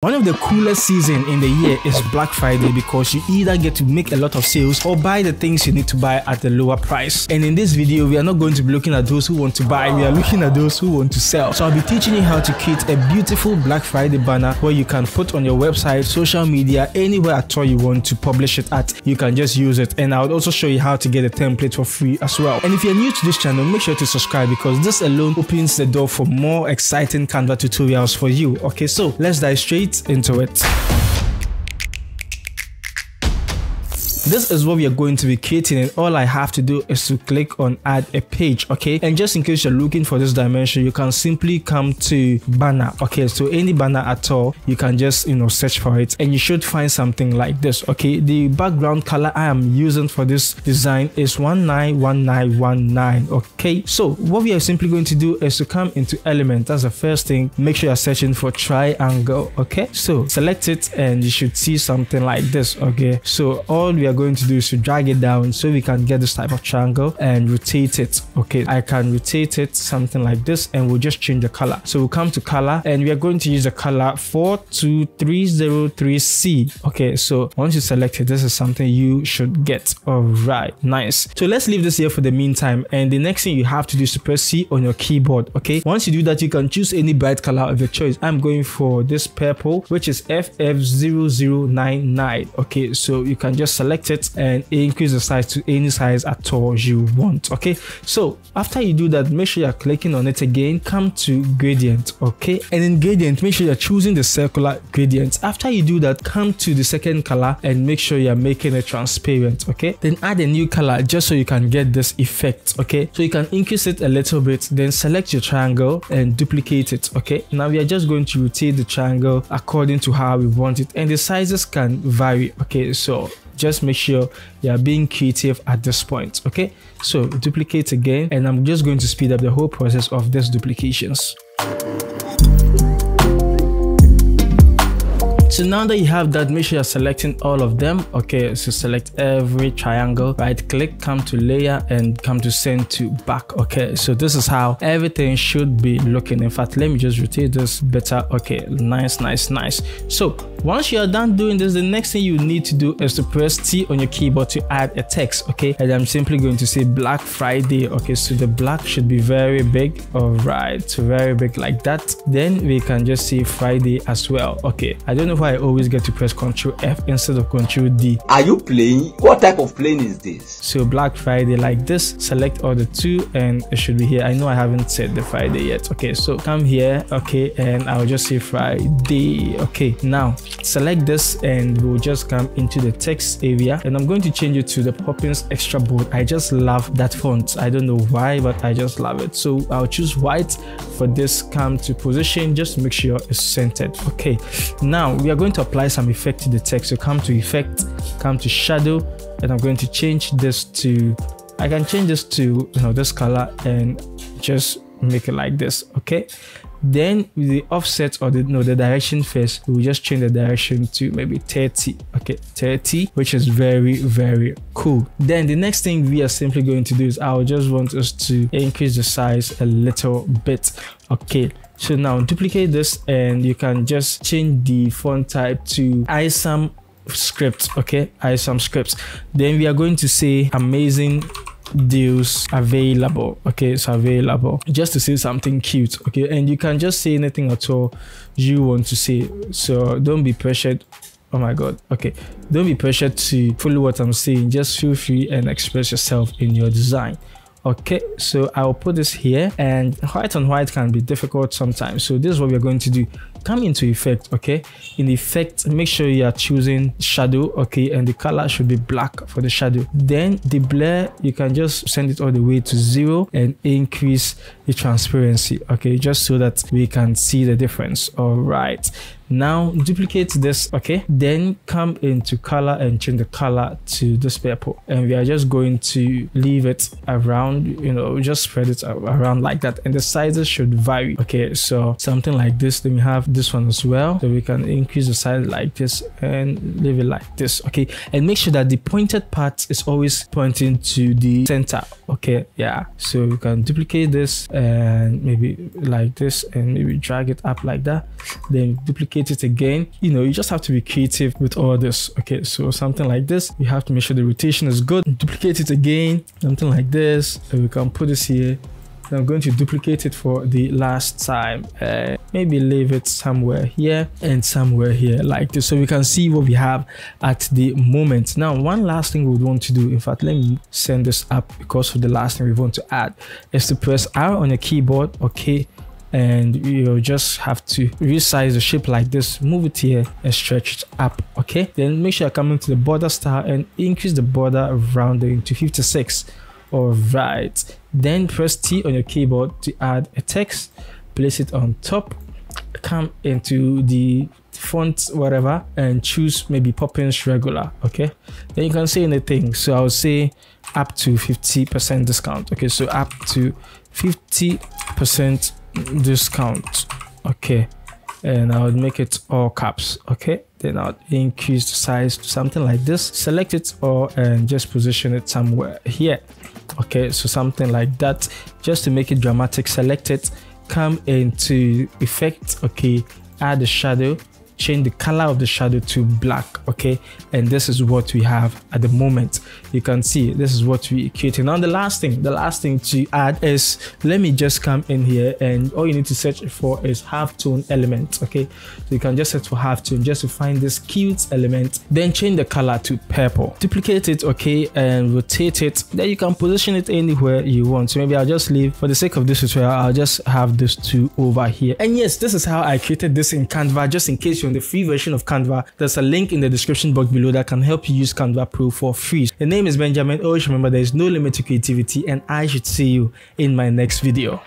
One of the coolest season in the year is Black Friday because you either get to make a lot of sales or buy the things you need to buy at a lower price. And in this video, we are not going to be looking at those who want to buy, we are looking at those who want to sell. So I'll be teaching you how to create a beautiful Black Friday banner where you can put on your website, social media, anywhere at all you want to publish it at. You can just use it. And I'll also show you how to get a template for free as well. And if you're new to this channel, make sure to subscribe because this alone opens the door for more exciting Canva tutorials for you. Okay, so let's dive straight into it. This is what we are going to be creating and all I have to do is to click on add a page, okay? And just in case you're looking for this dimension, you can simply come to banner, okay? So any banner at all, you can just, you know, search for it and you should find something like this, okay? The background color I am using for this design is 191919, okay? So what we are simply going to do is to come into element. That's the first thing. Make sure you're searching for triangle, okay? So select it and you should see something like this, okay? So all we are going to do is to drag it down so we can get this type of triangle and rotate it okay? I can rotate it something like this and we'll just change the color. So we'll come to color and we are going to use the color 42303c okay? So once you select it this is something you should get. All right nice. So let's leave this here for the meantime and the next thing you have to do is to press c on your keyboard okay? Once you do that you can choose any bright color of your choice. I'm going for this purple which is ff0099 okay? So you can just select it and increase the size to any size at all you want okay? So after you do that make sure you're clicking on it again. Come to gradient okay? And in gradient make sure you're choosing the circular gradient. After you do that come to the second color and make sure you're making it transparent okay? Then add a new color just so you can get this effect okay? So you can increase it a little bit then select your triangle and duplicate it okay? Now we are just going to rotate the triangle according to how we want it and the sizes can vary okay? So just make sure you are being creative at this point okay? So duplicate again and i'm just going to speed up the whole process of these duplications. So now that you have that make sure you're selecting all of them okay? So select every triangle right click come to layer and come to send to back okay? So this is how everything should be looking. In fact let me just rotate this better okay? Nice nice nice. So once you are done doing this the next thing you need to do is to press t on your keyboard to add a text okay and i'm simply going to say black friday okay so the black should be very big all right so very big like that then we can just say friday as well okay i don't know why I always get to press Ctrl F instead of Ctrl D. Are you playing? What type of plane is this? So Black Friday like this, select all the two and it should be here. I know I haven't set the Friday yet. Okay, so come here, okay, and I'll just say Friday. Okay, now select this and we'll just come into the text area and I'm going to change it to the Poppins Extra Bold. I just love that font. I don't know why, but I just love it. So I'll choose white for this, come to position, just make sure it's centered. Okay, now we are going to apply some effect to the text. So come to effect, come to shadow, and I'm going to change this to, I can change this to, you know, this color and just make it like this, okay? Then with the offset or the no the direction first, we'll just change the direction to maybe 30. Okay, 30, which is very, very cool. Then the next thing we are simply going to do is I'll just want us to increase the size a little bit. Okay, so now duplicate this and you can just change the font type to ISAM script okay ISAM scripts then we are going to say amazing deals available okay? It's available just to say something cute okay? And you can just say anything at all you want to say. So don't be pressured. Oh my god okay? Don't be pressured to follow what i'm saying. Just feel free and express yourself in your design okay? So i'll put this here and white on white can be difficult sometimes. So this is what we're going to do come into effect okay? In effect make sure you are choosing shadow okay? And the color should be black for the shadow. Then the blur you can just send it all the way to zero and increase the transparency okay? Just so that we can see the difference. All right now duplicate this okay? Then come into color and change the color to this purple. And we are just going to leave it around you know just spread it around like that. And the sizes should vary okay? So something like this then we have this one as well so we can increase the size like this and leave it like this okay? And make sure that the pointed part is always pointing to the center okay? Yeah so we can duplicate this and maybe like this and maybe drag it up like that then duplicate it again. You know you just have to be creative with all this okay? So something like this you have to make sure the rotation is good. Duplicate it again something like this. And we can put this here. I'm going to duplicate it for the last time maybe leave it somewhere here and somewhere here like this so we can see what we have at the moment. Now one last thing we would want to do in fact let me send this up because of the last thing we want to add is to press R on your keyboard okay? And you just have to resize the shape like this move it here and stretch it up okay? Then make sure you're coming to the border style and increase the border rounding to 56 all right then press t on your keyboard to add a text place it on top come into the font whatever and choose maybe poppins regular okay? Then you can say anything so i'll say up to 50 percent discount okay? So up to 50 percent discount okay? And I would make it all caps okay? Then I'll increase the size to something like this select it or and just position it somewhere here okay? So something like that just to make it dramatic select it come into effect okay add a shadow change the color of the shadow to black okay? And this is what we have at the moment. You can see this is what we created now the last thing the last thing to add is let me just come in here and all you need to search for is half tone element okay? So you can just search for half tone just to find this cute element then change the color to purple. Duplicate it okay and rotate it. Then you can position it anywhere you want. So maybe i'll just leave for the sake of this tutorial i'll just have this two over here. And yes this is how i created this in canva just in case you on the free version of Canva, there's a link in the description box below that can help you use Canva Pro for free. The name is Benjamin. Always remember there is no limit to creativity and I should see you in my next video.